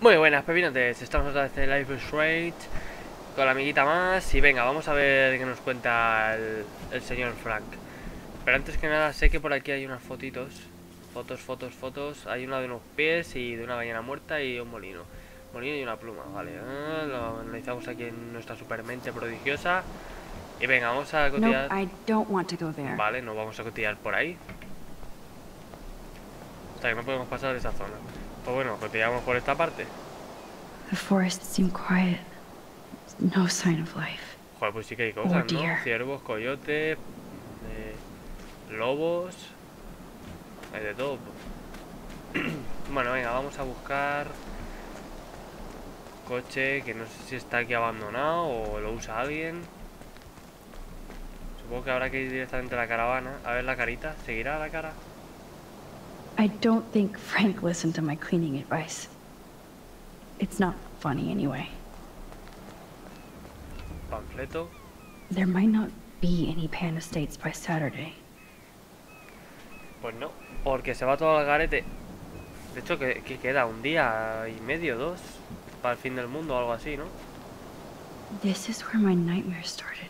Muy buenas pepinotes, estamos otra vez en Life is Rage Con la amiguita más. Y venga, vamos a ver qué nos cuenta el, el señor Frank. Pero antes que nada, sé que por aquí hay unas fotitos. Fotos, fotos, fotos. Hay una de unos pies y de una ballena muerta y un molino. Molino y una pluma, vale. Ah, Lo analizamos aquí en nuestra supermente prodigiosa. Y venga, vamos a No, cotillar. I don't want to go there. Vale, no vamos a cotillar por ahí. Sea que no podemos pasar de esa zona Pues bueno, cotillamos por esta parte The forest seemed quiet. No sign of life. Joder, pues sí que hay cosas, ¿no? dear. Ciervos, coyotes, eh, lobos, hay de todo. pues. bueno, venga, vamos a buscar coche que no sé si está aquí abandonado o lo usa alguien. Supongo que habrá que ir directamente a la caravana. A ver la carita, ¿seguirá la cara? I don't think Frank listened to my cleaning advice. It's not funny anyway. Panfleto. There might not be any Pan Estates by Saturday. Pues no, porque se va todo al garete. De hecho, que, que queda un día y medio, dos, para el fin del mundo o algo así, ¿no? This is where my nightmare started.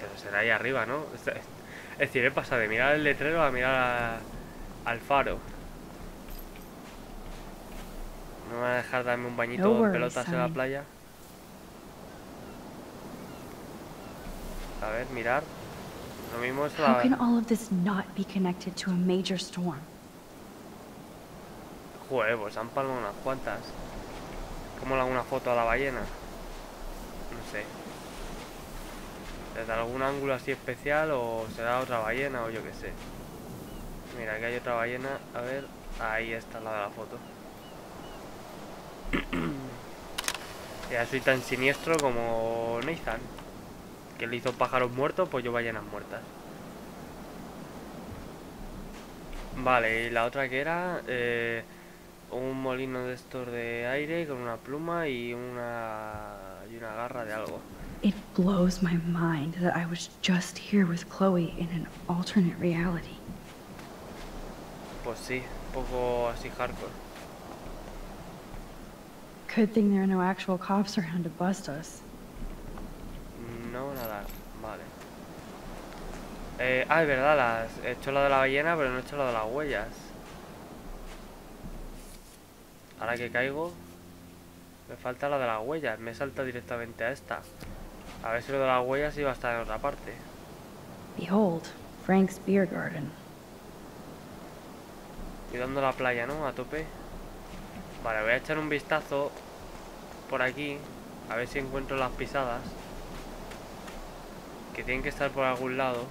Pero será ahí arriba, ¿no? Es decir, he pasado de mirar el letrero a mirar a- al faro. ¿No me va a dejar darme un bañito No en pelotas en la playa? A ver, mirar. Lo mismo es How la... can all of this not be connected to a major storm? Joder, pues han palmado unas cuantas. ¿Cómo le hago una foto a la ballena? No sé. ¿Desde algún ángulo así especial o será otra ballena o yo qué sé? Mira, aquí hay otra ballena. A ver, ahí está la de la foto. ya soy tan siniestro como Nathan. Que le hizo pájaros muertos, pues yo ballenas muertas. Vale, y la otra que era eh, un molino de estos de aire con una pluma y una y una garra de algo. It blows my mind that I was just here with Chloe in an alternate reality. Pues sí, poco así hardcore. Good thing there are no actual cops around to bust us. No, nada, vale. Eh, ah, es verdad, las, he hecho la de la ballena, pero no he hecho la de las huellas. Ahora que caigo, me falta la de las huellas. Me salta directamente a esta. A ver si lo de las huellas iba a estar en otra parte. Behold, Frank's beer garden. Cuidando la playa, ¿no? A tope. Vale, voy a echar un vistazo por aquí. A ver si encuentro las pisadas. Que tienen que estar por algún lado.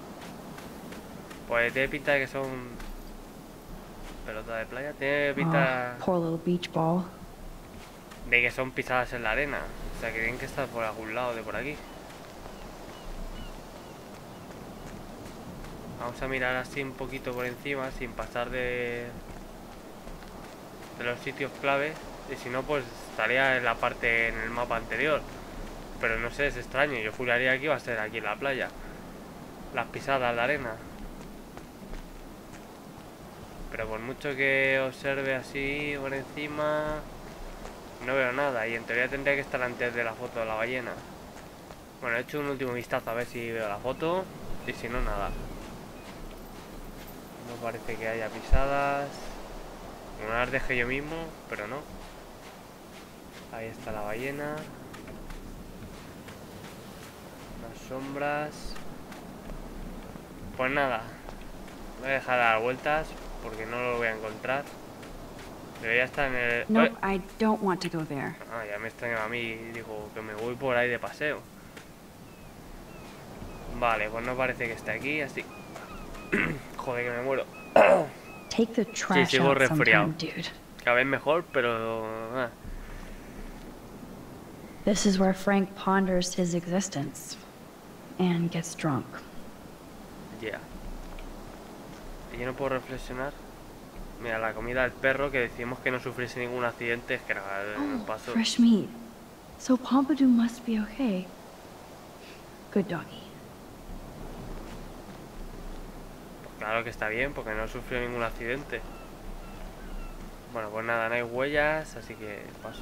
Pues tiene pinta de que son... Pelota de playa. Tiene pinta Oh, poor little beach ball. de que son pisadas en la arena. O sea, que tienen que estar por algún lado de por aquí. Vamos a mirar así un poquito por encima, sin pasar de, los sitios clave. Y si no, pues estaría en la parte en el mapa anterior. Pero no sé, es extraño. Yo juraría que iba a ser aquí en la playa. Las pisadas, la arena. Pero por mucho que observe así por encima, no veo nada. Y en teoría tendría que estar antes de la foto de la ballena. Bueno, he hecho un último vistazo a ver si veo la foto. Y si no, nada. No parece que haya pisadas. No las dejé yo mismo, pero no. Ahí está la ballena. Las sombras. Pues nada. Voy a dejar de dar vueltas porque no lo voy a encontrar. Debería estar en el... ¡Ay! I don't want to go there. Ah, ya me extrañaba a mí. Digo que me voy por ahí de paseo. Vale, pues no parece que esté aquí, así. Joder, que me muero. Take the trash sigo resfriado. Cada vez mejor, pero... ah, This is where Frank ponders his existence and gets drunk. Ya. Y yo no puedo reflexionar. Mira, la comida del perro que decimos que no sufriese ningún accidente es que nada, Oh, pasó. fresh meat. So Pompidou must be okay. Good doggy. Pues claro que está bien, porque no sufrió ningún accidente. Bueno, pues nada, no hay huellas, así que paso.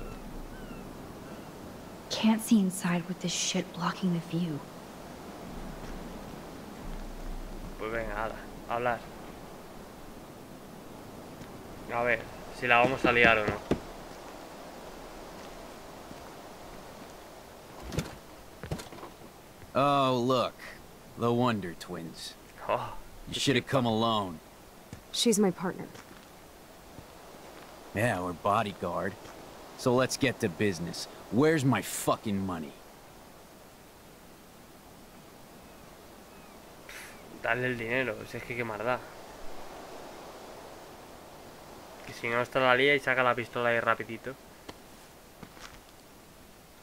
Can't see inside with this shit blocking the view. Pues venga, ala, a hablar. A ver, si la vamos a liar o no. Oh, look. The Wonder Twins. Oh, You should have come alone. She's my partner. Yeah, or bodyguard. So let's get to business. Where's my fucking money? dale el dinero, si es que qué más da. Que si no, está la lía y saca la pistola ahí rapidito.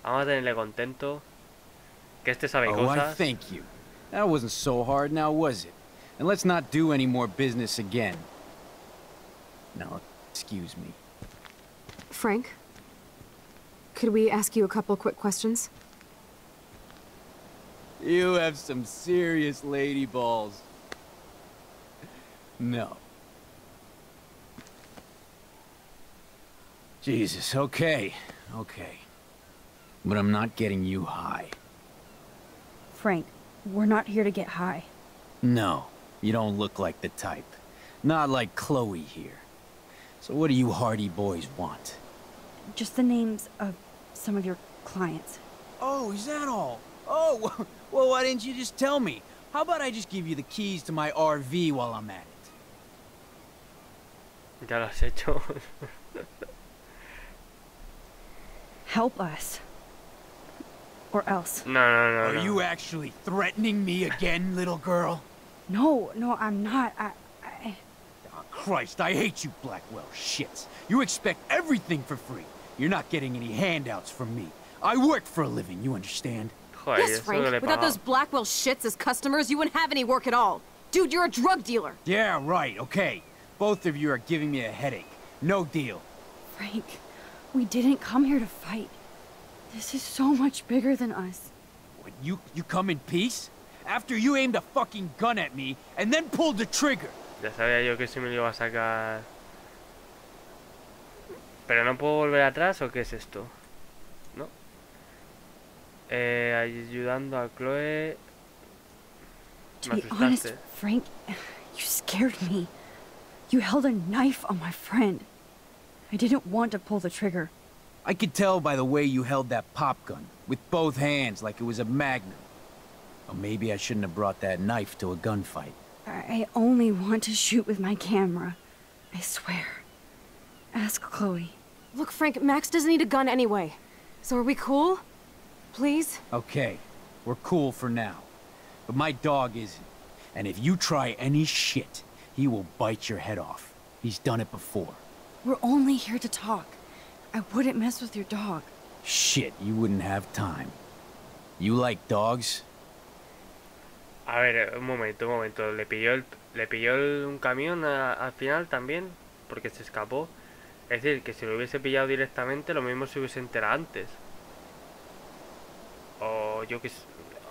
Vamos a tenerle contento. Que este sabe Oh, I cosas. thank you. That wasn't so hard now, was it? And let's not do any more business again. Now, excuse me. Frank? Could we ask you a couple quick questions? You have some serious lady balls. No. Jesus, okay, okay. But I'm not getting you high. Frank, we're not here to get high. No, you don't look like the type. Not like Chloe here. So what do you hardy boys want? Just the names of some of your clients. Oh, is that all? Oh, well, why didn't you just tell me? How about I just give you the keys to my RV while I'm at it? Ya lo has hecho. Help us. Or else. no, no, no. Are no. you actually threatening me again, little girl? No, no, I'm not. I, I... Oh, Christ, I hate you, Blackwell shits. You expect everything for free. You're not getting any handouts from me. I work for a living, you understand? Joder, yes, Frank. que le he Without those. Blackwell shits as customers, you wouldn't have any work at all. Dude, you're a drug dealer. Yeah, right, okay. Both of you are giving me a headache. No deal. Frank, we didn't come here to fight. This is so much bigger than us. What, you, you come in peace? After you aimed a fucking gun at me and then pulled the trigger. Ya sabía yo que si me lo iba a sacar. ¿Pero no puedo volver atrás o qué es esto? ¿No? Eh, ayudando a Chloe. To be honest. Frank, you scared me. You held a knife on my friend. I didn't want to pull the trigger. I could tell by the way you held that pop gun, with both hands like it was a magnum. Or maybe I shouldn't have brought that knife to a gunfight. I I only want to shoot with my camera. I swear. Ask Chloe. Look, Frank, Max doesn't need a gun anyway. So are we cool? Please? Okay, we're cool for now. But my dog isn't. And if you try any shit, he will bite your head off. He's done it before. We're only here to talk. I wouldn't mess with your dog. Shit, you wouldn't have time. You like dogs? A ver, eh, un momento, un momento. ¿Le pilló, el, le pilló el- un camión al final también? Porque se escapó. Es decir, que si lo hubiese pillado directamente, lo mismo se hubiese enterado antes. O yo que.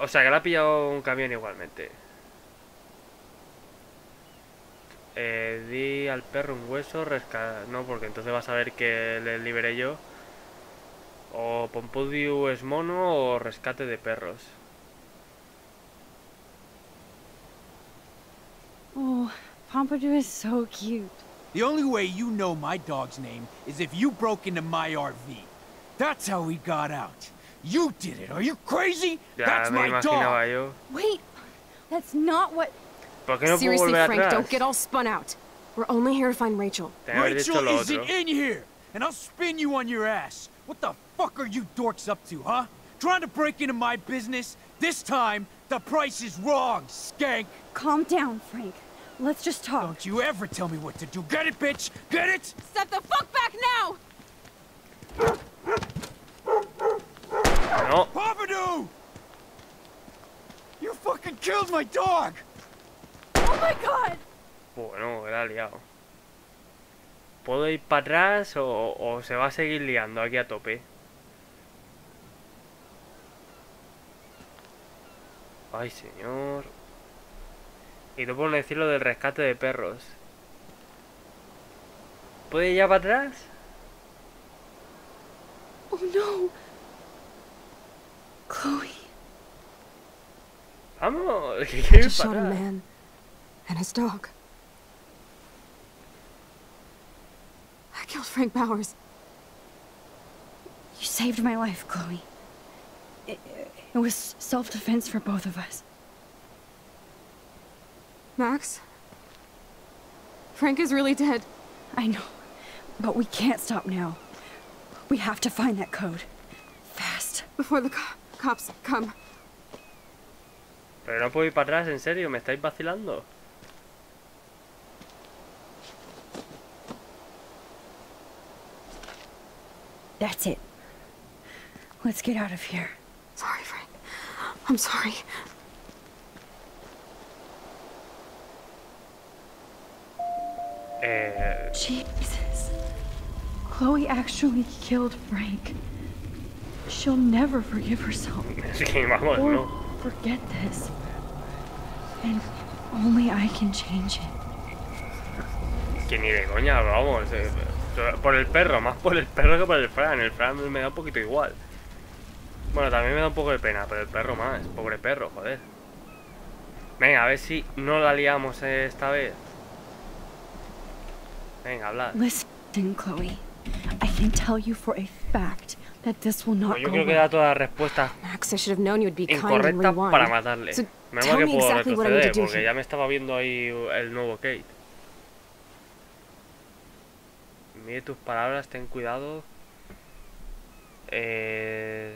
O sea, que le ha pillado un camión igualmente. Eh, di al perro un hueso, resca... No, porque entonces vas a ver que le liberé yo. O Pompodiu es mono o rescate de perros. Oh, Pompadour is so cute. The only way you know my dog's name is if you broke into my RV. That's how we got out. You did it. Are you crazy? Ya That's me my imaginaba dog. yo. Wait, that's not what. No Seriously, Frank, atrás? don't get all spun out. We're only here to find Rachel. Tenía que haber dicho Rachel isn't in here, and I'll spin you on your ass. What the fuck are you dorks up to, huh? Trying to break into my business? This time, the price is wrong, skank. Calm down, Frank. Let's just talk. Don't you ever tell me what to do. Get it, bitch? Get it? Step the fuck back now! No, Pompidou! You fucking killed my dog! Oh my god! bueno, era liado. ¿Puedo ir para atrás o, o se va a seguir liando aquí a tope? Ay, señor. Y no puedo decir lo del rescate de perros. ¿Puede ir ya para atrás? Oh no! Chloe. Vamos, que shot para a atrás. man and his dog. I killed Frank Bowers. You saved my life, Chloe. It, it was self-defense for both of us. Max? Frank is really dead. I know, but we can't stop now. We have to find that code. Fast. Before the co- cops come. Pero no puedo ir para atrás, en serio, me estáis vacilando. That's it. Let's get out of here. I'm sorry. Eh, Jesus. Chloe actually killed Frank. She'll never forgive herself es que vamos, or no. forget this. And only I can change it. Que ni de coña, vamos. eh, por el perro, más por el perro que por el Fran. El Fran me da un poquito igual. Bueno, también me da un poco de pena, pero el perro más. Pobre perro, joder. Venga, a ver si no la liamos esta vez. Venga, hablad. Listen, Chloe. I can tell you for a fact that this will not Pues yo creo que da todas las respuestas Max, I should have known you'd be kind and incorrectas para matarle. So Menos que me puedo exactly what I need retroceder, to do porque ya me estaba viendo ahí el nuevo Kate. Mide tus palabras, ten cuidado. Eh,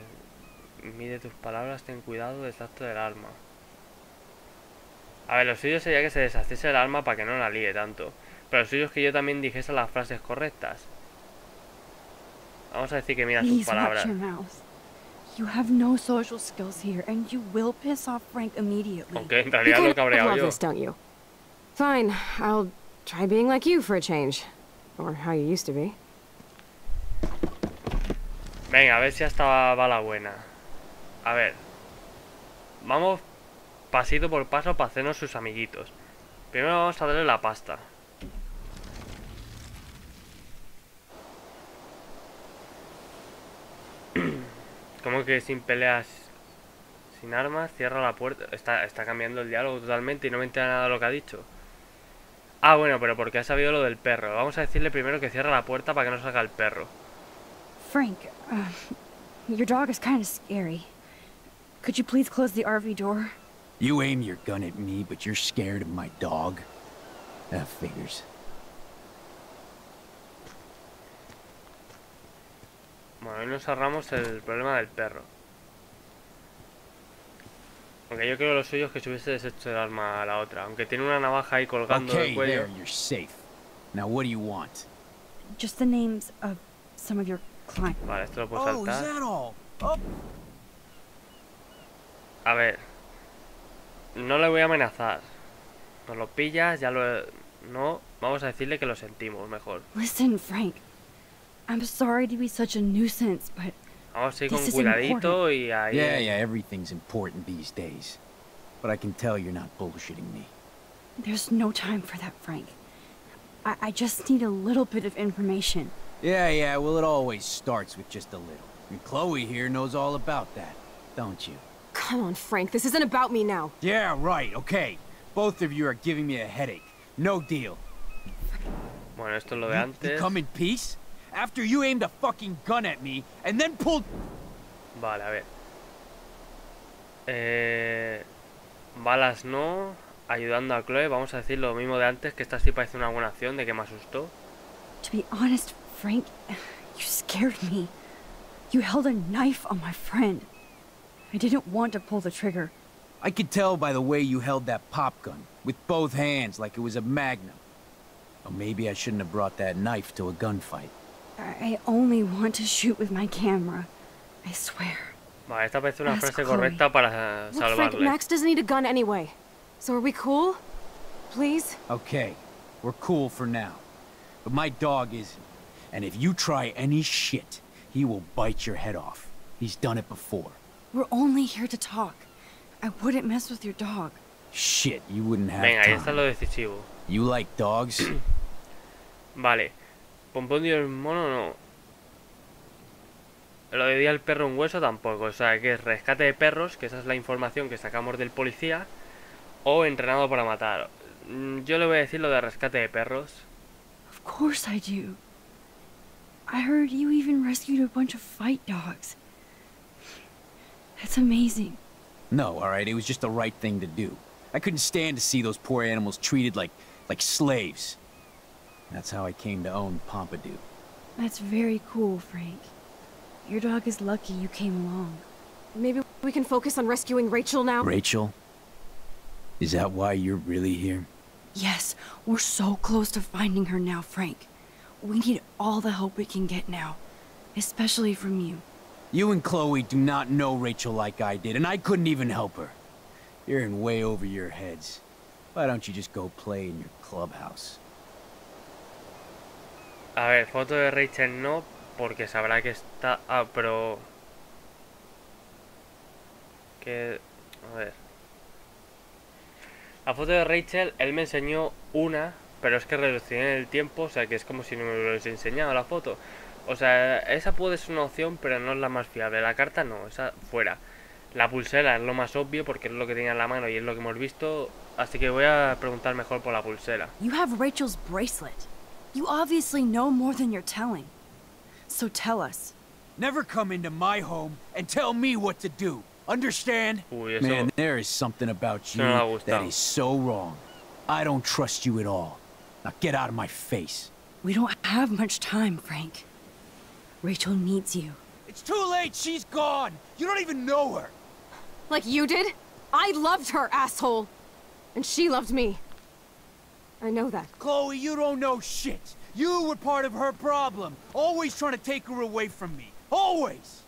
mide tus palabras, ten cuidado del tacto del alma. A ver, lo suyo sería que se deshaciese el alma para que no la líe tanto. Pero lo suyo es que yo también dijese las frases correctas. Vamos a decir que mira tus Please watch palabras. your mouth. You have no social skills here, and you will piss off Frank immediately. Aunque en You realidad lo he kind of cabreado love yo. this, don't you? Fine, I'll try being like you for a change. Or how you used to be. Venga, a ver si hasta va la buena. A ver. Vamos pasito por paso para hacernos sus amiguitos. Primero vamos a darle la pasta. ¿Cómo que sin peleas, sin armas, cierra la puerta? Está, está cambiando el diálogo totalmente y no me entera nada de lo que ha dicho. Ah, bueno, pero porque ha sabido lo del perro. Vamos a decirle primero que cierra la puerta para que no salga el perro. Frank, uh, your dog is kind of scary. Could you please close the RV door? You aim your gun at me, but you're scared of my dog? That figures. Bueno, hoy nos ahorramos el problema del perro. Aunque yo creo que lo suyo es que se hubiese deshecho el arma a la otra. Aunque tiene una navaja ahí colgando del Okay, cuello. there, you're safe. Now what do you want? Just the names of some of your clients. Vale, esto lo puedo Oh, is that all? Oh, A ver. No le voy a amenazar. Nos lo pillas, ya lo... No, vamos a decirle que lo sentimos mejor. Listen, Frank. I'm sorry to be such a nuisance, but Vamos a ir con This is cuidadito y ahí... yeah, yeah, everything's important these days. But I can tell you're not bullshitting me. there's no time for that, Frank. I, I just need a little bit of information. Yeah, yeah, well, it always starts with just a little. And Chloe here knows all about that, don't you? Come on, Frank, this isn't about me now. Yeah, right, okay. Both of you are giving me a headache. No deal. Bueno, esto es lo de You, you antes. come in peace? After you aimed a fucking gun at me, and then pulled... Vale, a ver. Eh, balas no. Ayudando a Chloe. Vamos a decir lo mismo de antes, que esta sí parece una buena acción, de que me asustó. To be honest, Frank, you scared me. You held a knife on my friend. I didn't want to pull the trigger. I could tell by the way you held that pop gun, with both hands like it was a magnum. Or maybe I shouldn't have brought that knife to a gunfight. I only want to shoot with my camera. I swear. Vale, esta parece una Ask frase correcta para Look, Frank, salvarle. Max doesn't need a gun anyway. So are we cool? Please? Okay, we're cool for now. But my dog isn't. And if you try any shit, he will bite your head off. He's done it before. We're only here to talk. I wouldn't mess with your dog. Shit, you wouldn't have Venga, ahí está time. lo decisivo. You like dogs? Vale. Pompón dio el mono no. Lo de día el perro un hueso tampoco. O sea, que es rescate de perros, que esa es la información que sacamos del policía. O entrenado para matar. Mm, Yo le voy a decir lo de rescate de perros. Of course I do. I heard you even rescued a bunch of fight dogs. That's amazing. No, alright, it was just the right thing to do. I couldn't stand to see those poor animals treated like, like slaves. That's how I came to own Pompidou. That's very cool, Frank. Your dog is lucky you came along. Maybe we can focus on rescuing Rachel now? Rachel? Is that why you're really here? Yes, we're so close to finding her now, Frank. We need all the help we can get now. Especially from you. You and Chloe do not know Rachel like I did, and I couldn't even help her. You're in way over your heads. Why don't you just go play in your clubhouse? A ver, foto de Rachel no, porque sabrá que está... Ah, pero... Que... A ver... La foto de Rachel, él me enseñó una, pero es que reducí el tiempo, o sea que es como si no me lo hubiese enseñado la foto. O sea, esa puede ser una opción, pero no es la más fiable. La carta no, esa fuera. La pulsera es lo más obvio porque es lo que tenía en la mano y es lo que hemos visto. Así que voy a preguntar mejor por la pulsera. You have Rachel's bracelet. You obviously know more than you're telling. So tell us. Never come into my home and tell me what to do. Understand? Uy, eso... Man, there is something about you No that is so wrong. I don't trust you at all. Now get out of my face. We don't have much time, Frank. Rachel needs you. It's too late. She's gone. You don't even know her. Like you did? I loved her, asshole! And she loved me. I know that. Chloe, you don't know shit. You were part of her problem. Always trying to take her away from me. Always.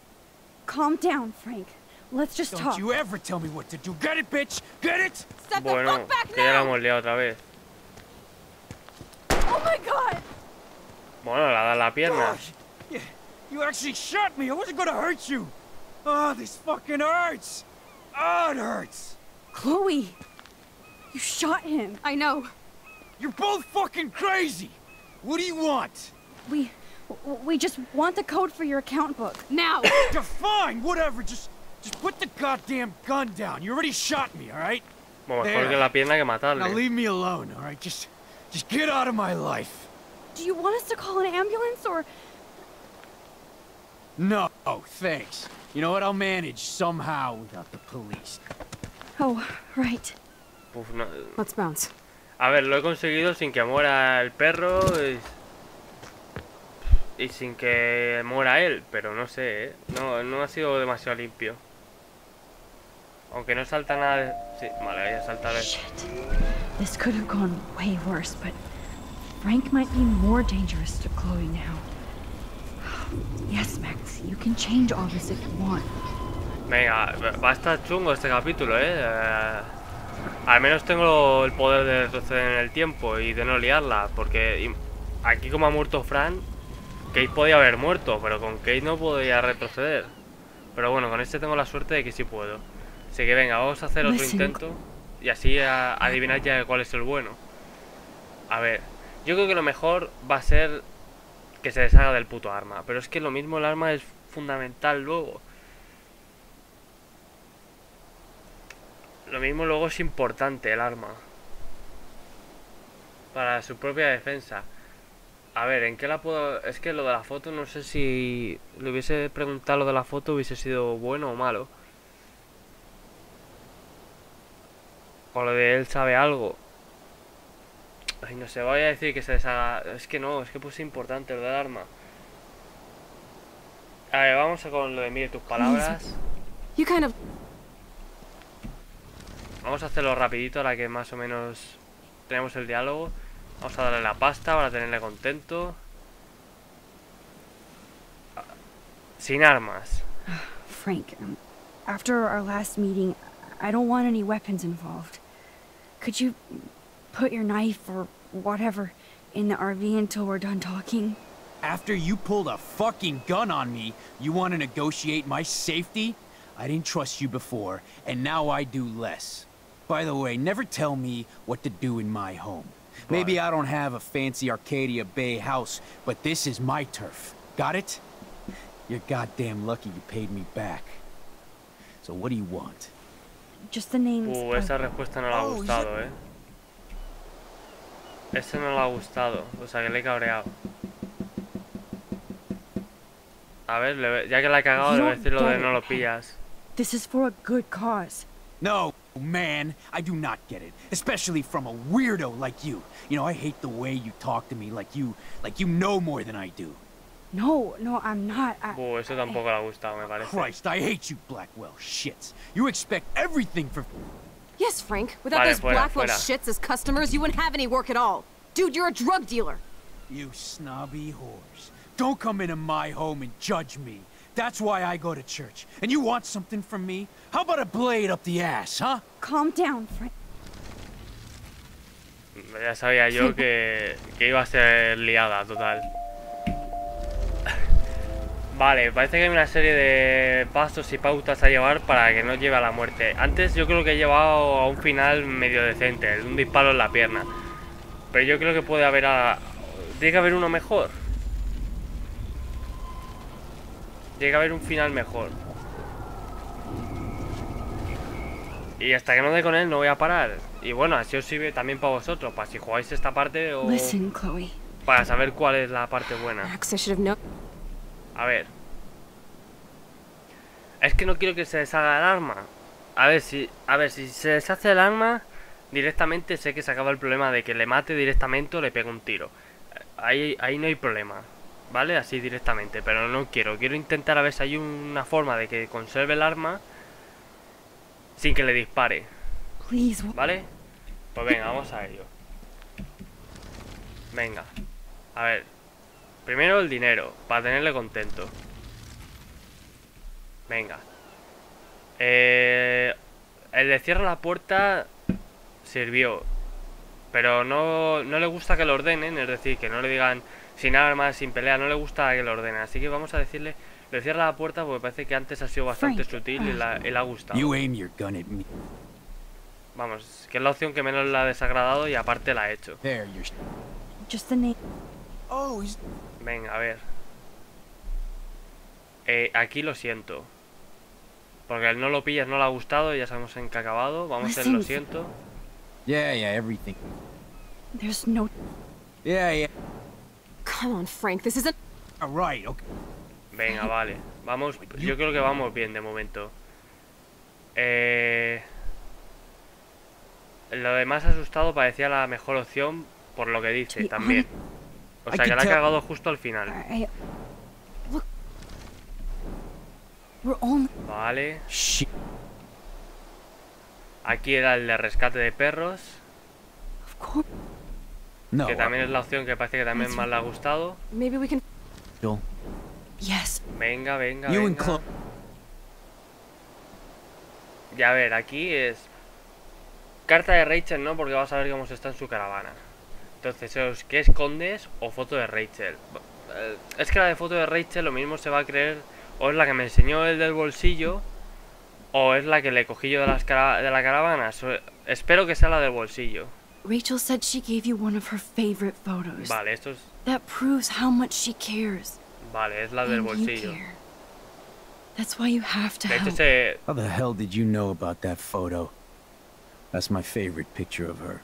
Calm down, Frank. Let's just Don't talk. you ever tell me what to do. Get it, bitch? Get it? Step the Bueno, fuck back que ya la now! hemos liado otra vez. Oh my god! Bueno, la da la pierna. Gosh, you, you actually shot me. I wasn't gonna hurt you. Oh, this fucking hurts. Oh, it hurts. Chloe! You shot him. I know. You're both fucking crazy. What do you want? We. We just want the code for your account book. Now! Yeah, fine, whatever. Just, just put the goddamn gun down. You already shot me, all right? There. que la pierna que Now leave me alone, all right? Just, just get out of my life. Do you want us to call an ambulance or. No, thanks. You know what? I'll manage somehow without the police. Oh, right. Uf, no- Let's bounce. A ver, lo he conseguido sin que muera el perro y... y sin que muera él, pero no sé, ¿eh? No, no ha sido demasiado limpio. Aunque no salta nada de... Sí, vale, ya salta de... Shit. This could have gone way worse, but Frank might be more dangerous to Chloe now. Yes, Max, you can change all this if you want. Venga, va a estar chungo este capítulo, ¿eh? Eh, Al menos tengo el poder de retroceder en el tiempo y de no liarla, porque aquí como ha muerto Fran, Kate podía haber muerto, pero con Kate no podía retroceder. Pero bueno, con este tengo la suerte de que sí puedo. Así que venga, vamos a hacer otro intento y así a- adivinad ya cuál es el bueno. A ver, yo creo que lo mejor va a ser que se deshaga del puto arma, pero es que lo mismo el arma es fundamental luego. Lo mismo luego es importante el arma. Para su propia defensa. A ver, ¿en qué la puedo...? Es que lo de la foto no sé si... Le hubiese preguntado lo de la foto hubiese sido bueno o malo. O lo de él sabe algo. Ay, no sé, voy a decir que se deshaga... Es que no, es que puse importante lo del arma. A ver, vamos a con lo de mire tus palabras. Vamos a hacerlo rapidito ahora que más o menos tenemos el diálogo. Vamos a darle la pasta para tenerle contento. Sin armas. Frank, um, after our last meeting, I don't want any weapons involved. Could you put your knife or whatever in the RV until we're done talking? After you pulled a fucking gun on me, you want to negotiate my safety? I didn't trust you before, and now I do less. By the way, never tell me what to do in my home. Maybe I don't have a fancy Arcadia Bay house, but this is my turf. Got it? You're goddamn lucky you paid me back. So what do you want? Just the names. Uh, esa respuesta no le ha Oh, gustado, eh. Ese no le ha gustado, o sea que le he cabreado. A ver, le- ya que la he cagado, le voy a decir lo de no lo pillas. This is for a good cause. No, man, I do not get it. Especially from a weirdo like you. You know, I hate the way you talk to me like you like you know more than I do. No, no, I'm not. I, Uh, eso tampoco le ha gustado, me parece. Christ, I hate you, Blackwell shits. You expect everything for Yes, Frank. Without Vale, those fuera, Blackwell fuera. shits as customers, you wouldn't have any work at all. Dude, you're a drug dealer. you snobby whores. Don't come into my home and judge me. That's why I go to church. And you want something from me? How about a blade up the ass, huh? calm down, Frank. Ya sabía yo que, que iba a ser liada, total. Vale, parece que hay una serie de pasos y pautas a llevar para que no lleve a la muerte. Antes yo creo que he llevado a un final medio decente, un disparo en la pierna. Pero yo creo que puede haber a... Tiene que haber uno mejor. Tiene que haber un final mejor. Y hasta que no dé con él no voy a parar. Y bueno, así os sirve también para vosotros, para si jugáis esta parte o Listen, Chloe. para saber cuál es la parte buena. A ver. Es que no quiero que se deshaga el arma. A ver si, a ver si se deshace el arma, directamente sé que se acaba el problema de que le mate directamente o le pegue un tiro. Ahí, ahí no hay problema, ¿vale? Así directamente, pero no quiero. Quiero intentar a ver si hay una forma de que conserve el arma sin que le dispare, ¿vale? Pues venga, vamos a ello. Venga. A ver. Primero el dinero, para tenerle contento. Venga. Eh, el de cierra la puerta sirvió. Pero no, no le gusta que lo ordenen, es decir, que no le digan sin armas, sin pelea, no le gusta que lo ordenen. Así que vamos a decirle, le cierra la puerta porque parece que antes ha sido bastante Frank, sutil y la- y ha gustado. You aim your gun at me. Vamos, que es la opción que menos le ha desagradado y aparte la ha hecho. There, you're. Just the name. Oh, he's. Venga, a ver. Eh, aquí lo siento. Porque el no lo pillas no le ha gustado, ya sabemos en qué ha acabado. Vamos a ver, lo siento. Yeah, yeah, everything. There's no. Yeah, yeah. Come on, Frank. This isn't. All right, okay. Venga, vale. Vamos, yo creo que vamos bien de momento. Eh... Lo de más asustado parecía la mejor opción por lo que dice también. O sea que la ha cagado justo al final. Vale. Aquí era el de rescate de perros. Que también es la opción que parece que también más le ha gustado. Maybe we can. Joel. Yes. Venga, venga, venga. Y a ver, aquí es carta de Rachel, ¿no? Porque vas a ver cómo se está en su caravana. Entonces, ¿es ¿qué escondes o foto de Rachel? Eh, Es que la de foto de Rachel lo mismo se va a creer o es la que me enseñó el del bolsillo o es la que le cogí yo de, las cara- de la caravana. So- espero que sea la del bolsillo. Rachel said she gave you one of her favorite photos. Vale, esto es... That proves how much she cares. Vale, es la del bolsillo. That's why you have to help. se... How the hell did you know about that photo? That's my favorite picture of her.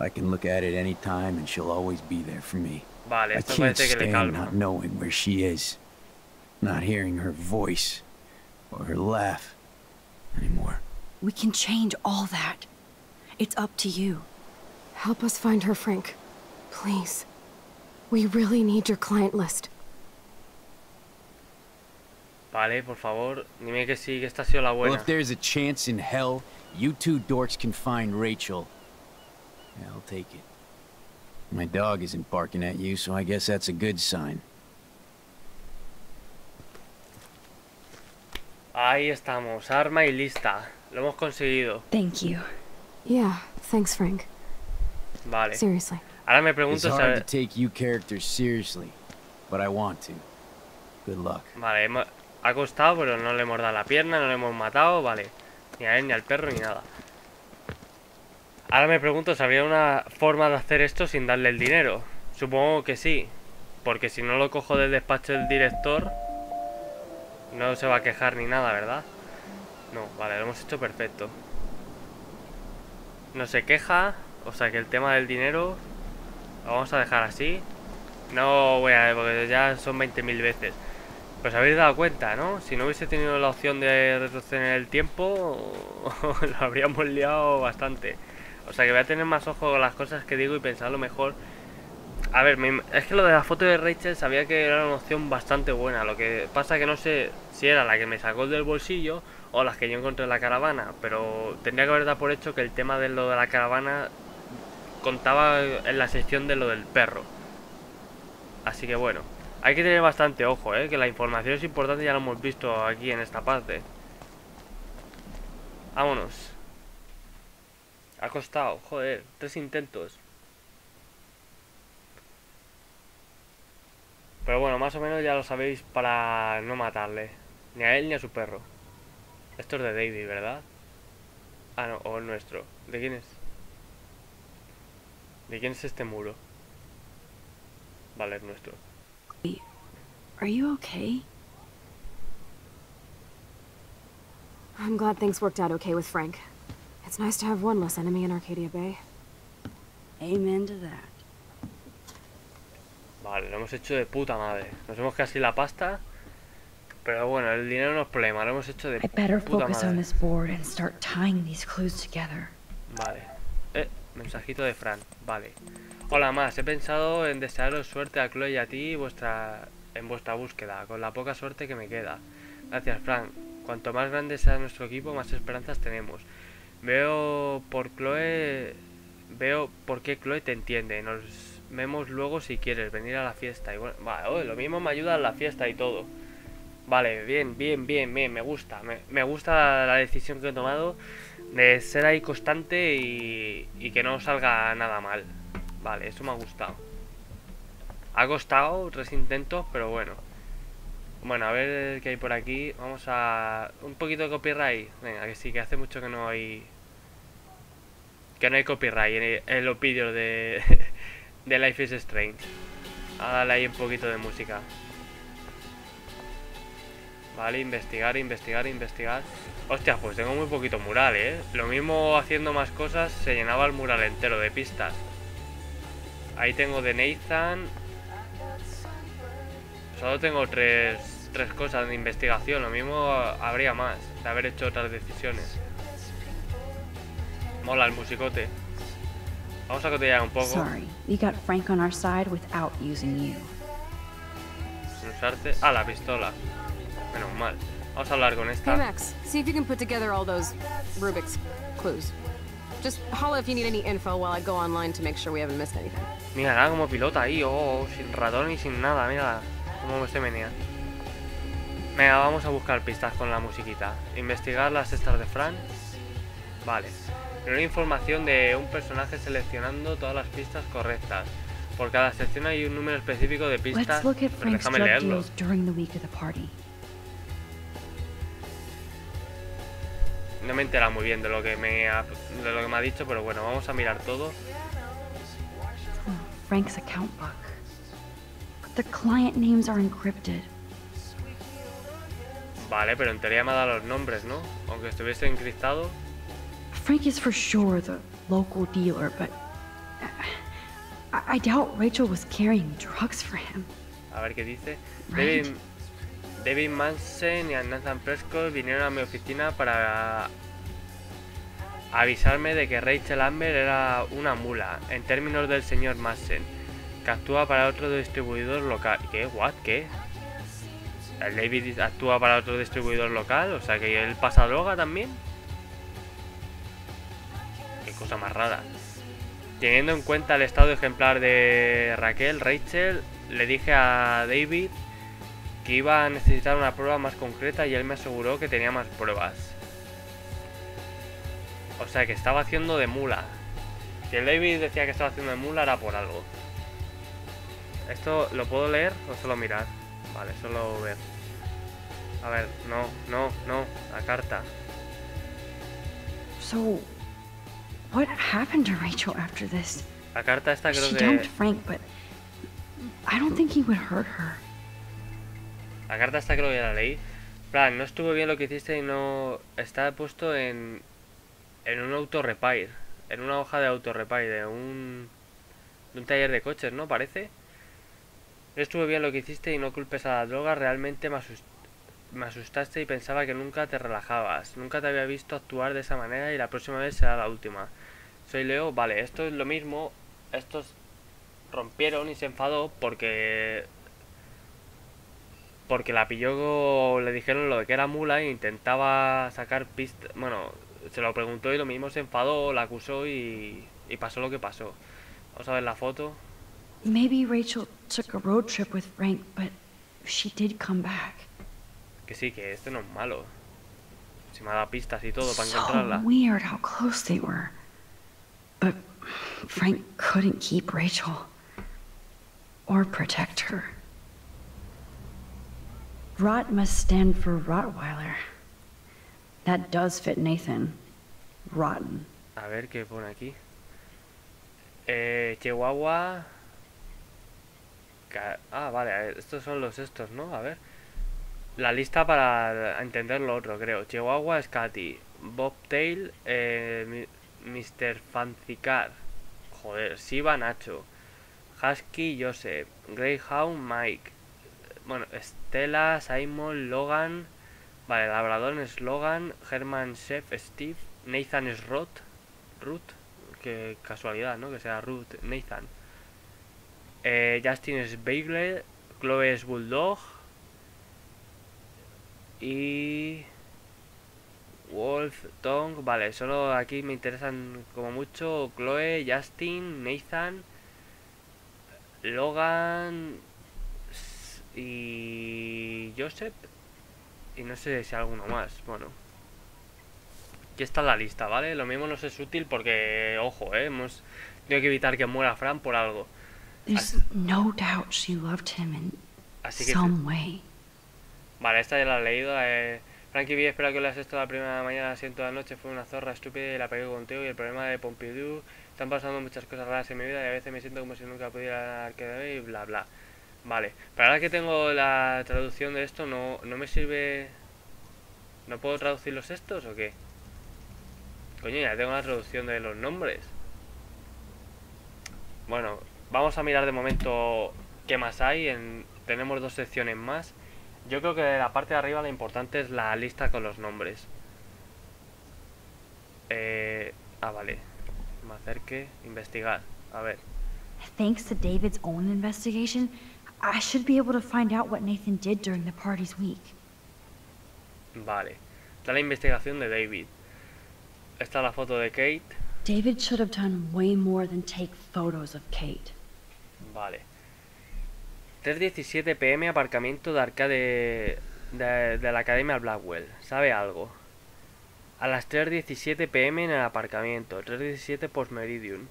I can look at it any time and she'll always be there for me. Vale, I can't parece que le stand calma. not knowing where she is. Not hearing her voice or her laugh anymore. We can change all that. It's up to you. Help us find her, Frank. Please. We really need your client list. Vale, por favor, dime que sí, que esta ha sido la buena. Well, if there's a chance in hell, you two dorks can find Rachel. I'll take it. My dog isn't barking at you, so I guess that's a good sign. Ahí estamos, arma y lista. Lo hemos conseguido. Thank you. Yeah, thanks, Frank. Vale. Seriously. Ahora me It's pregunto, hard to ¿sabe- take you characters seriously, but I want to. Good luck. Vale, hemos- ha costado, pero no le hemos dado la pierna, no le hemos matado, vale. Ni a él, ni al perro, ni nada. Ahora me pregunto si habría una forma de hacer esto sin darle el dinero. Supongo que sí. Porque si no lo cojo del despacho del director, no se va a quejar ni nada, ¿verdad? No, vale, lo hemos hecho perfecto. No se queja, o sea que el tema del dinero lo vamos a dejar así. No voy a... porque ya son 20.000 veces. Pues habéis dado cuenta, ¿no? Si no hubiese tenido la opción de retroceder el tiempo, lo habríamos liado bastante. O sea que voy a tener más ojo con las cosas que digo y pensarlo mejor. A ver, es que lo de la foto de Rachel sabía que era una opción bastante buena. Lo que pasa que no sé si era la que me sacó del bolsillo o las que yo encontré en la caravana. Pero tendría que haber dado por hecho que el tema de lo de la caravana contaba en la sección de lo del perro. Así que bueno. Hay que tener bastante ojo, ¿eh? Que la información es importante, ya lo hemos visto aquí en esta parte. Vámonos. Ha costado, joder, tres intentos. Pero bueno, más o menos ya lo sabéis para no matarle. Ni a él ni a su perro. Esto es de David, ¿verdad? Ah, no, o nuestro. ¿De quién es? ¿De quién es este muro? Vale, es nuestro. Are you okay? I'm glad things worked out okay with Frank. It's nice to have one less enemy in Arcadia Bay. Amen to that. Vale, lo hemos hecho de puta madre. Nos hemos casi la pasta. Pero bueno, el dinero no es problema, lo hemos hecho de I better puta focus madre. on this board and start tying these clues together. Vale. Eh, mensajito de Fran. Vale. Hola, más. He pensado en desearos suerte a Chloe y a ti vuestra en vuestra búsqueda, con la poca suerte que me queda. Gracias, Frank. Cuanto más grande sea nuestro equipo, más esperanzas tenemos. Veo por Chloe... Veo por qué Chloe te entiende. Nos vemos luego si quieres venir a la fiesta. Y bueno, vale, lo mismo me ayuda a la fiesta y todo. Vale, bien, bien, bien, bien, me gusta. Me, me gusta la decisión que he tomado de ser ahí constante y, y que no salga nada mal. Vale, eso me ha gustado. Ha costado tres intentos, pero bueno. Bueno, a ver qué hay por aquí. Vamos a... Un poquito de copyright. Venga, que sí, que hace mucho que no hay... Que no hay copyright en, en los vídeos de... de Life is Strange. A darle ahí un poquito de música. Vale, investigar, investigar, investigar. Hostia, pues tengo muy poquito mural, ¿eh? Lo mismo haciendo más cosas se llenaba el mural entero de pistas. Ahí tengo de Nathan, Solo tengo tres, tres cosas de investigación. Lo mismo habría más de haber hecho otras decisiones. Mola el musicote. Vamos a cotillar un poco. Sorry, we got Frank on our side without using you. Sin usarte. Ah, la pistola. Menos mal. Vamos a hablar con esta. Hey Max, see if you can put together all those Rubik's clues. Just holla if you need any info while I go online to make sure we haven't missed anything. Mira, nada como pilota ahí, oh, sin ratón y sin nada, mira cómo se menea. Venga, vamos a buscar pistas con la musiquita. Investigar las estas de Fran. Vale. Una información de un personaje seleccionando todas las pistas correctas. Por cada sección hay un número específico de pistas. Pero déjame leerlo. No me he enterado muy bien de lo que me ha, de lo que me ha dicho, pero bueno, vamos a mirar todo. Frank's account book. The client names are encrypted. Vale, pero en teoría me ha dado los nombres, ¿no? Aunque estuviese encriptado. Frank is for sure the local dealer, but I, I doubt Rachel was carrying drugs for him. A ver qué dice. Right. David, David Manson y Nathan Prescott vinieron a mi oficina para avisarme de que Rachel Amber era una mula, en términos del señor Manson, que actúa para otro distribuidor local. ¿Qué? ¿What? ¿Qué? ¿El David actúa para otro distribuidor local? O sea que él pasa droga también. Qué cosa más rara. Teniendo en cuenta el estado ejemplar de Raquel, Rachel, le dije a David que iba a necesitar una prueba más concreta y él me aseguró que tenía más pruebas. O sea que estaba haciendo de mula. Si el David decía que estaba haciendo de mula era por algo. ¿Esto lo puedo leer o solo mirar? Vale, solo ver. A ver, no, no, no, la carta. So, What happened to Rachel after this? La carta esta creo She que... dumped Frank, but I don't think he would hurt her. La carta esta creo que la leí. plan, no estuvo bien lo que hiciste y no... Está puesto en... En un auto repair. En una hoja de auto repair. De un... De un taller de coches, ¿no? Parece. No estuvo bien lo que hiciste y no culpes a la droga. Realmente me, asust- me asustaste y pensaba que nunca te relajabas. Nunca te había visto actuar de esa manera y la próxima vez será la última. Soy Leo. Vale, esto es lo mismo. Estos rompieron y se enfadó porque porque la pilló, le dijeron lo de que era mula e intentaba sacar pistas. Bueno, se lo preguntó y lo mismo se enfadó, la acusó y, y pasó lo que pasó. Vamos a ver la foto. Maybe Rachel took a road trip with Frank, but she did come back. Que sí, que este no es malo. Me ha dado pistas y todo para So encontrarla. weird how close they were. But Frank couldn't keep Rachel or protect her. Rot must stand for Rottweiler. That does fit Nathan. Rotten. A ver qué pone aquí. Eh, Chihuahua. Ah, vale, a estos son los estos, ¿no? A ver. La lista para entender lo otro, creo. Chihuahua es Katy. Bobtail, eh, Mr. Fancy Car. Joder, Siva Nacho. Husky Joseph. Greyhound Mike. Bueno, Estela, Simon, Logan. Vale, Labrador es Logan. Herman Chef Steve. Nathan es Roth. Ruth. Qué casualidad, ¿no? Que sea Ruth Nathan. Eh, Justin. Chloe es Bulldog. Y. Wolf, Tongue. Vale, solo aquí me interesan como mucho Chloe, Justin, Nathan, Logan y Joseph. Y no sé si alguno más. Bueno. Aquí está la lista, ¿vale? Lo mismo nos es útil porque, ojo, ¿eh? hemos tenido que evitar que muera Fran por algo. There's no doubt she loved him in Así que... some way. Vale, esta ya la he leído. Eh, Frankie V, espero que leas esto la primera mañana, siento la noche, fue una zorra estúpida y la pegué contigo. Y el problema de Pompidou, están pasando muchas cosas raras en mi vida y a veces me siento como si nunca pudiera quedar y bla bla. Vale, pero ahora que tengo la traducción de esto, no, no me sirve. ¿No puedo traducir los estos o qué? Coño, ya tengo la traducción de los nombres. Bueno, vamos a mirar de momento qué más hay. En, tenemos dos secciones más. Yo creo que de la parte de arriba lo importante es la lista con los nombres. Eh, ah, vale. Me acerque. Investigar. A ver. Thanks to David's own investigation, I should be able to find out what Nathan did during the party's week. Vale. Está la investigación de David. Está la foto de Kate. David should have done way more than take photos of Kate. Vale. 3.17 pm, aparcamiento de arcade de, de la Academia Blackwell. ¿Sabe algo? A las 3.17 pm en el aparcamiento. 3.17 post meridian.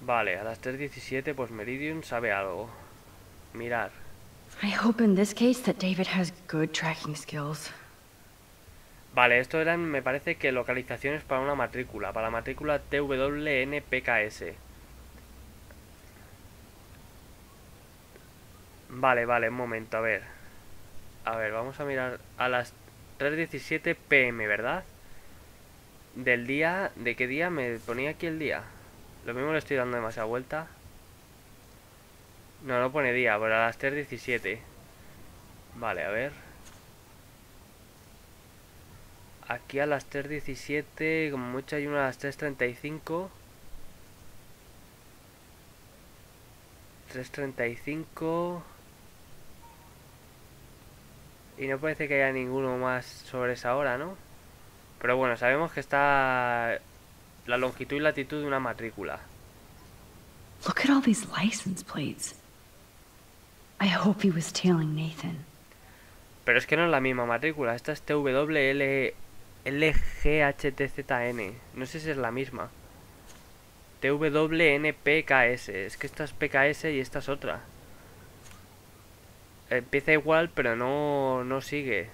Vale, a las 3.17 post meridian sabe algo. Mirar. I hope in this case that David has good tracking skills. Vale, esto eran, me parece que localizaciones para una matrícula. Para la matrícula TWNPKS. Vale, vale, un momento, a ver. A ver, vamos a mirar a las 3.17 pm, ¿verdad? Del día... ¿De qué día? Me ponía aquí el día. Lo mismo le estoy dando demasiada vuelta. No, no pone día, pero a las 3.17. Vale, a ver. Aquí a las 3.17, como mucho hay una a las 3.35. 3.35. Y no parece que haya ninguno más sobre esa hora, ¿no? Pero bueno, sabemos que está la longitud y latitud de una matrícula. Look at all these license plates. I hope he was tailing Nathan. Pero es que no es la misma matrícula. Esta es TWL LGHTZN. No sé si es la misma. TWNPKS. Es que esta es PKS y esta es otra. Empieza igual, pero no, no sigue.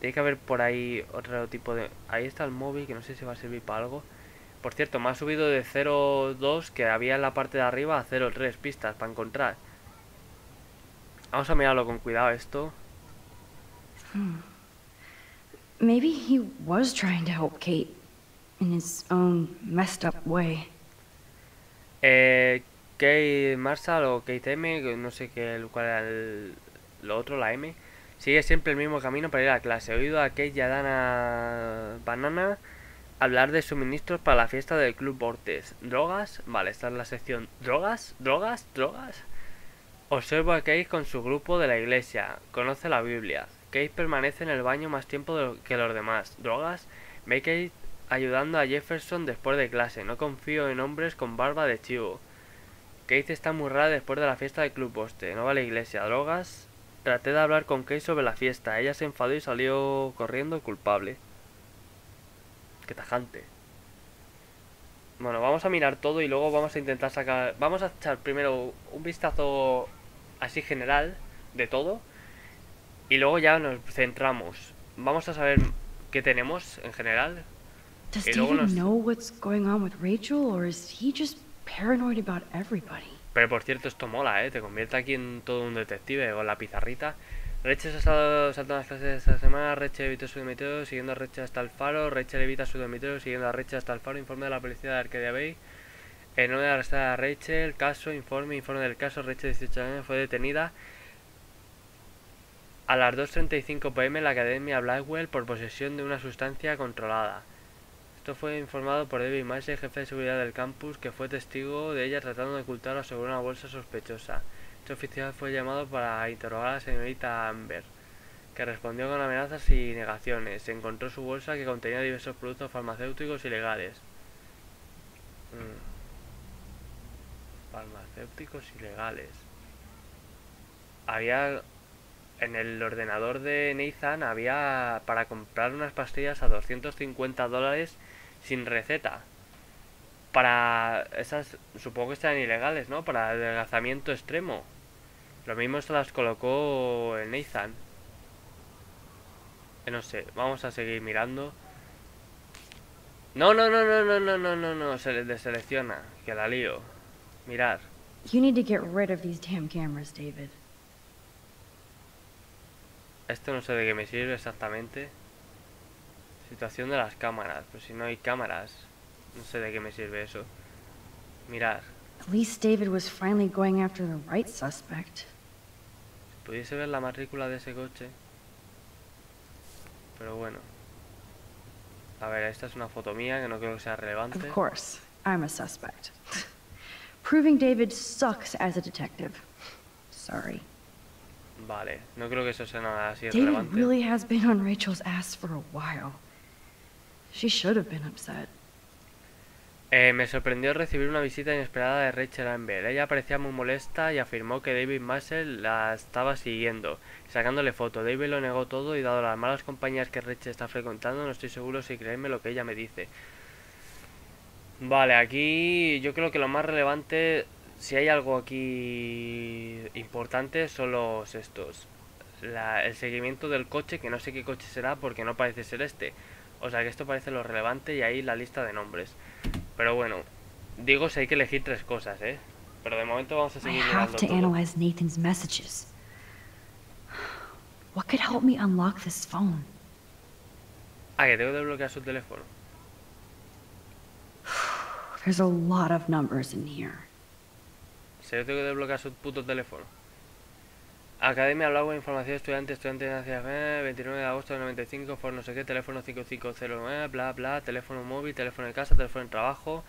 Tiene que haber por ahí otro tipo de... Ahí está el móvil, que no sé si va a servir para algo. Por cierto, me ha subido de 0.2 que había en la parte de arriba a 0.3 pistas para encontrar. Vamos a mirarlo con cuidado esto. Maybe he was trying to help Kate in his own messed up way. Eh, Kate Marshall o Kate M, no sé qué, cuál era el, lo otro, la M, sigue siempre el mismo camino para ir a clase. He oído a Kate y a Dana Banana hablar de suministros para la fiesta del Club Bortes. ¿Drogas? Vale, esta es la sección. ¿Drogas? ¿Drogas? ¿Drogas? Observo a Kate con su grupo de la iglesia. Conoce la Biblia. Kate permanece en el baño más tiempo que los demás. ¿Drogas? Ve Kate ayudando a Jefferson después de clase. No confío en hombres con barba de chivo. Kate está muy rara después de la fiesta del Club Poste. No va a la iglesia. ¿Drogas? Traté de hablar con Kate sobre la fiesta. Ella se enfadó y salió corriendo culpable. Qué tajante. Bueno, vamos a mirar todo y luego vamos a intentar sacar... Vamos a echar primero un vistazo así general de todo. Y luego ya nos centramos. Vamos a saber qué tenemos en general. Does Y luego David nos- know what's going on with Rachel, or is he just paranoid about everybody? Pero por cierto, esto mola, ¿eh? Te convierte aquí en todo un detective con la pizarrita. Rachel se ha estado saltando las clases esta semana. Rachel evitó su dormitorio siguiendo a Rachel hasta el faro. Rachel evita su dormitorio siguiendo a Rachel hasta el faro. Informe de la policía de Arcadia Bay. El nombre de arrestar a Rachel. Caso, informe, informe del caso. Rachel, 18 años, fue detenida a las 2.35 pm en la Academia Blackwell por posesión de una sustancia controlada. Esto fue informado por David Marshall, jefe de seguridad del campus, que fue testigo de ella tratando de ocultar o sobre una bolsa sospechosa. Este oficial fue llamado para interrogar a la señorita Amber, que respondió con amenazas y negaciones. Se encontró su bolsa que contenía diversos productos farmacéuticos ilegales. Mm. Farmacéuticos ilegales. Había en el ordenador de Nathan había para comprar unas pastillas a 250 dólares sin receta. Para esas, supongo que están ilegales, ¿no? Para adelgazamiento extremo. Lo mismo se las colocó el Nathan. Eh, No sé, vamos a seguir mirando. No, no, no, no, no, no, no, no, no, se le deselecciona, que la lío. Mirar. You need to get rid of these damn cameras, David. Esto no sé de qué me sirve exactamente. Situación de las cámaras. Pues si no hay cámaras, no sé de qué me sirve eso. Mirar. At least David was finally going after the right suspect. Pudiese ver la matrícula de ese coche. Pero bueno. A ver, esta es una foto mía que no creo que sea relevante. Of course, I'm a suspect. Proving David sucks as a detective. Sorry. Vale, no creo que eso sea nada así David relevante. really has been on Rachel's ass for a while. Eh, me sorprendió recibir una visita inesperada de Rachel Amber. Ella parecía muy molesta y afirmó que David Marshall la estaba siguiendo, sacándole foto. David lo negó todo y dado las malas compañías que Rachel está frecuentando, no estoy seguro si creerme lo que ella me dice. Vale, aquí yo creo que lo más relevante, si hay algo aquí importante, son los estos. La- el seguimiento del coche, que no sé qué coche será porque no parece ser este. O sea que esto parece lo relevante y ahí la lista de nombres. Pero bueno, digo si hay que elegir tres cosas, ¿eh? Pero de momento vamos a I seguir have mirando to todo. analyze Nathan's messages. What could help me unlock this phone? Ah, que tengo que desbloquear su teléfono. There's a lot of numbers in here. ¿Se tengo que desbloquear su puto teléfono? Academia Blauer, información estudiante, estudiante eh, 29 de agosto de 95, por no sé qué, teléfono 5509, bla bla, teléfono móvil, teléfono de casa, teléfono de trabajo,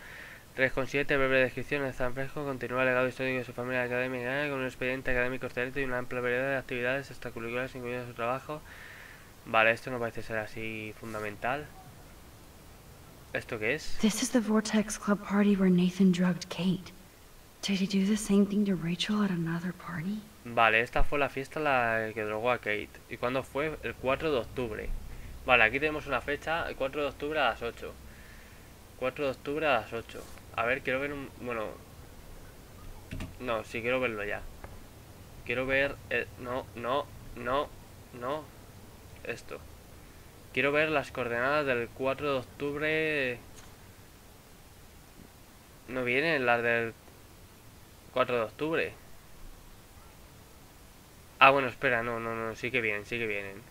3,7, breve descripción, de San Fresco, continúa el legado histórico de su familia académica, con un expediente académico excelente y una amplia variedad de actividades extracurriculares incluidas su trabajo. Vale, esto no parece ser así fundamental. ¿Esto qué es? This is the Vortex Club party where Nathan drugged Kate. Did he do the same thing to Rachel at another party? Vale, esta fue la fiesta la que drogó a Kate. ¿Y cuándo fue? El 4 de octubre. Vale, aquí tenemos una fecha, el 4 de octubre a las 8. 4 de octubre a las 8. A ver, quiero ver un... Bueno... No, sí quiero verlo ya. Quiero ver... el- No, no, no, no. Esto. quiero ver las coordenadas del 4 de octubre. No vienen las del 4 de octubre. Ah, bueno, espera, no, no, no, sí que vienen, sí que vienen.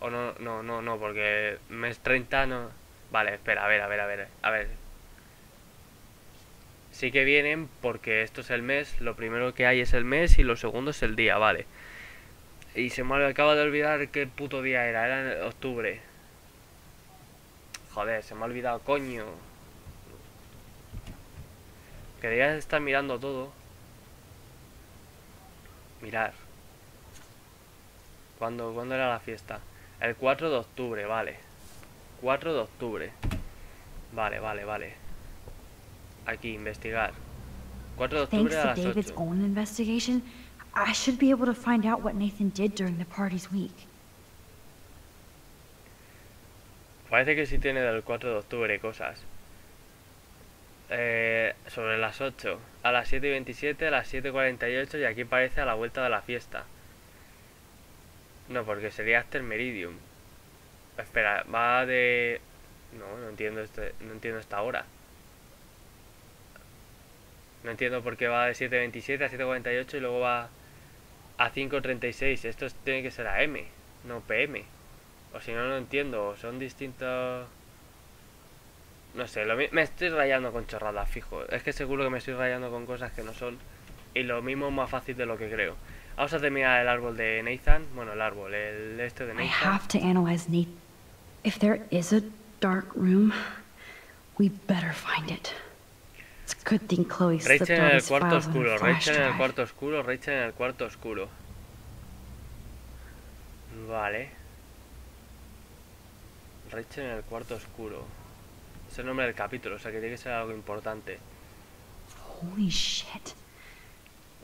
O no, no, no, no, porque mes 30 no... Vale, espera, a ver, a ver, a ver, a ver. Sí que vienen porque esto es el mes, lo primero que hay es el mes y lo segundo es el día, vale. Y se me acaba de olvidar qué puto día era, era en octubre. Joder, se me ha olvidado, coño. Quería estar mirando todo. Mirar. ¿Cuándo, ¿Cuándo era la fiesta? El 4 de octubre, vale. 4 de octubre. Vale, vale, vale. Aquí, investigar. 4 de octubre a las David's 8. own investigation, I should be able to find out what Nathan did during the party's week. Parece que sí tiene del 4 de octubre cosas. Eh, sobre las 8. A las 7 y 27, a las 7 y 48 y aquí parece a la vuelta de la fiesta. No, porque sería After Meridium. Espera, va de... No, no entiendo, este, no entiendo esta hora. No entiendo por qué va de 7.27 a 7.48 y luego va a 5.36. Esto es- tiene que ser AM, no PM. O si no, no entiendo. Son distintos... No sé, lo me estoy rayando con chorradas, fijo. Es que seguro que me estoy rayando con cosas que no son. Y lo mismo es más fácil de lo que creo. Vamos a terminar el árbol de Nathan. Bueno, el árbol, el este de I Nathan. have to analyze Nate. If there is a dark room, we better find it. It's a good thing Chloe slipped Rachel en el cuarto oscuro, Rachel en el cuarto oscuro, Rachel en el cuarto oscuro. Vale. Rachel en el cuarto oscuro. Es el nombre del capítulo, o sea que tiene que ser algo importante. Holy shit.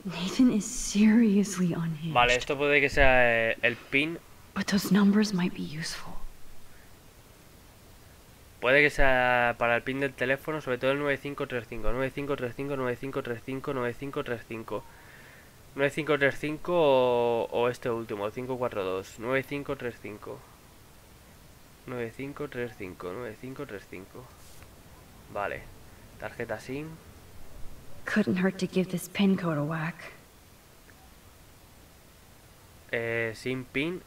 Nathan is seriously unhinged. Vale, esto puede que sea eh, el pin. But those numbers might be useful. Puede que sea para el pin del teléfono, sobre todo el 9535. 9535, 9535, 9535. 9535 o, o este último, el 542. 9535. 9535, 9535. Vale. Tarjeta SIM. Couldn't hurt to give this pin code a whack. Eh, SIM PIN.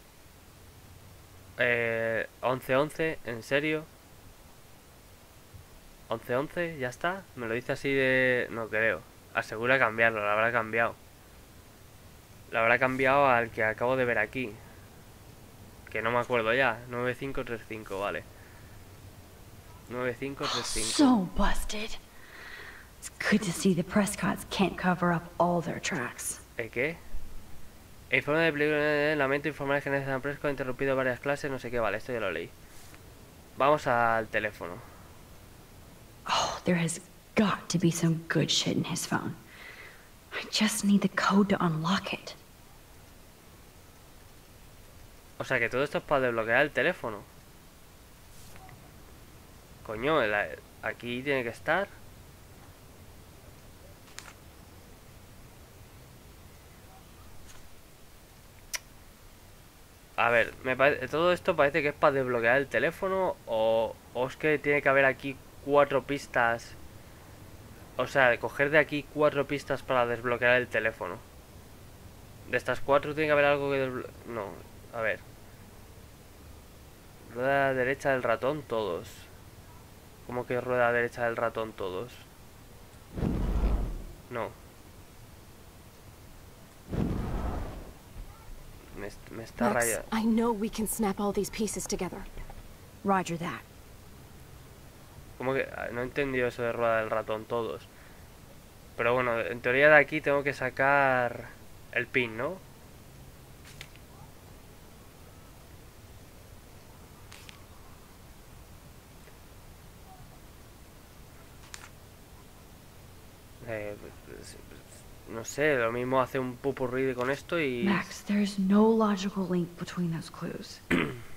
Eh, 1111, ¿en serio? 1111, ya está. Me lo dice así de... No creo. Asegura cambiarlo, lo habrá cambiado. Lo habrá cambiado al que acabo de ver aquí. Que no me acuerdo ya. 9535, vale. 9535. So busted. It's good to see the Prescotts can't cover up all their tracks. ¿Eh, qué? Informe de peligro. Lamento informar que Nathan Prescott ha interrumpido varias clases, no sé qué, vale, esto ya lo leí. Vamos al teléfono. Oh, there has got to be some good shit in his phone. I just need the code to unlock it. O sea que todo esto es para desbloquear el teléfono. Coño, la- aquí tiene que estar. A ver, me pare- todo esto parece que es para desbloquear el teléfono o, es que tiene que haber aquí cuatro pistas. O sea, coger de aquí cuatro pistas para desbloquear el teléfono. De estas cuatro tiene que haber algo que desblo- No, a ver. Rueda derecha del ratón todos. ¿Cómo que rueda derecha del ratón todos? No. Me, me está Max, rayando. I know we can snap all these pieces together. Roger that. ¿Cómo que? ah, No he entendido eso de rueda del ratón todos. Pero bueno, en teoría de aquí tengo que sacar el pin, ¿no? Eh, pues, pues, no sé, lo mismo hace un pupurrí con esto y... Max, there's no logical link between those clues.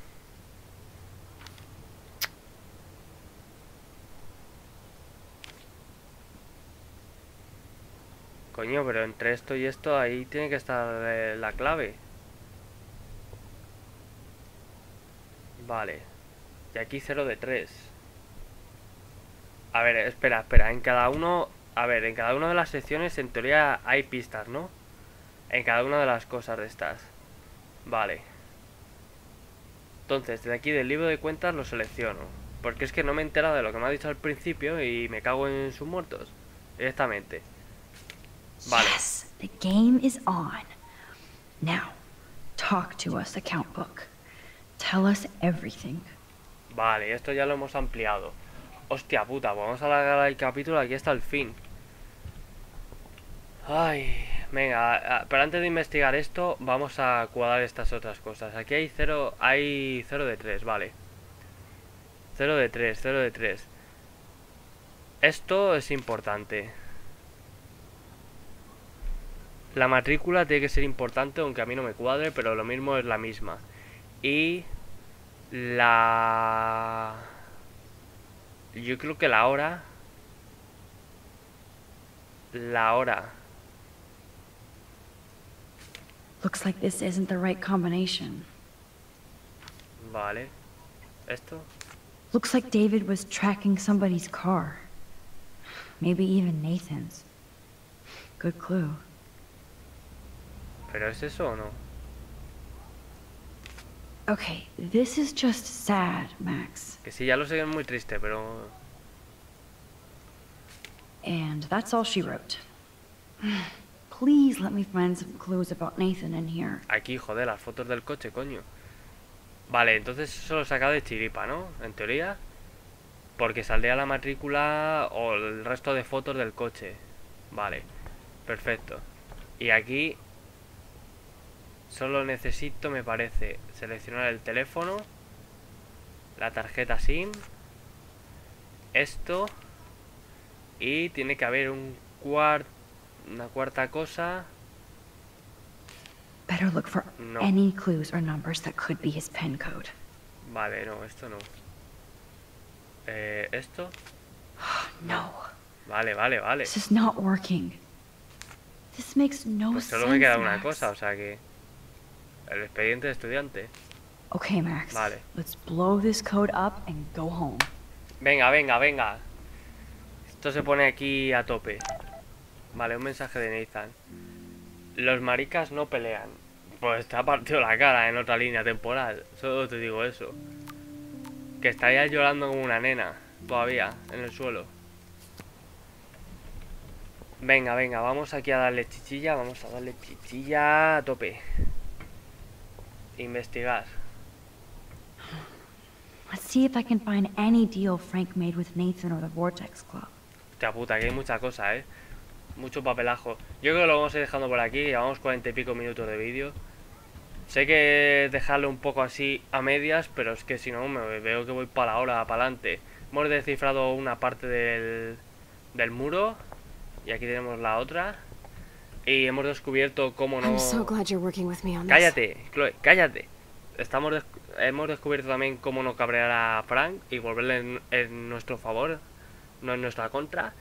Coño, pero entre esto y esto ahí tiene que estar eh, la clave. Vale. Y aquí 0 de 3. A ver, espera, espera. En cada uno... A ver, en cada una de las secciones en teoría hay pistas, ¿no? En cada una de las cosas de estas. Vale. Entonces, desde aquí del libro de cuentas lo selecciono. Porque es que no me he enterado de lo que me ha dicho al principio y me cago en sus muertos. Directamente. Vale. Yes, the game is on. Now, talk to us, account book. Tell us everything. Vale, esto ya lo hemos ampliado. Hostia puta, vamos a alargar el capítulo aquí hasta el fin. Ay, venga, pero antes de investigar esto, vamos a cuadrar estas otras cosas. Aquí hay 0, hay 0 de 3, vale. 0 de 3, 0 de 3. Esto es importante. La matrícula tiene que ser importante, aunque a mí no me cuadre, pero lo mismo es la misma. Y la... Yo creo que la hora... La hora. Looks like this isn't the right combination. Vale. ¿Esto? Looks like David was tracking somebody's car. Maybe even Nathan's. Good clue. ¿Pero es eso o no? Okay, this is just sad, Max. Que sí, ya lo sé, es muy triste, pero... And that's all she wrote. Please let me find some clues about Nathan in here. Aquí, joder, las fotos del coche, coño. Vale, entonces eso lo he sacado de chiripa, ¿no? En teoría. Porque saldría la matrícula o el resto de fotos del coche. Vale, perfecto. Y aquí solo necesito, me parece, seleccionar el teléfono, la tarjeta SIM, esto y tiene que haber un cuart una cuarta cosa. Better look for No. any clues or numbers that could be his pen code. Vale, no, esto no. Eh, esto. No, Vale, vale, vale. this is not working. This makes no Pues sense. solo me queda una Max. cosa, o sea que... El expediente de estudiante. Okay, Max. Vale. Let's blow this code up and go home. Venga, venga, venga. Esto se pone aquí a tope. Vale, un mensaje de Nathan. Los maricas no pelean. Pues te ha partido la cara en otra línea temporal. Solo te digo eso. Que estaría llorando como una nena. Todavía, en el suelo. Venga, venga, vamos aquí a darle chichilla. Vamos a darle chichilla a tope. Investigar. Let's see if I can find any deal Frank made with Nathan or the Vortex Club. Hostia puta, que hay mucha cosa, eh. Mucho papelajo. Yo creo que lo vamos a ir dejando por aquí. Llevamos cuarenta y pico minutos de vídeo. Sé que dejarlo un poco así a medias, pero es que si no me veo que voy para la hora, para adelante. Hemos descifrado una parte del, del muro. Y aquí tenemos la otra. Y hemos descubierto cómo no... So. Cállate, Chloe, cállate. Estamos des- hemos descubierto también cómo no cabrear a Frank y volverle en, en nuestro favor, no en nuestra contra.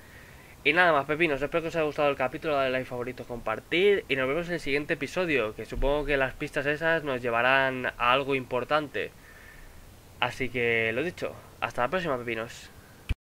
Y nada más, pepinos, espero que os haya gustado el capítulo, dale like, favorito, compartir y nos vemos en el siguiente episodio, que supongo que las pistas esas nos llevarán a algo importante. Así que lo dicho, hasta la próxima, pepinos.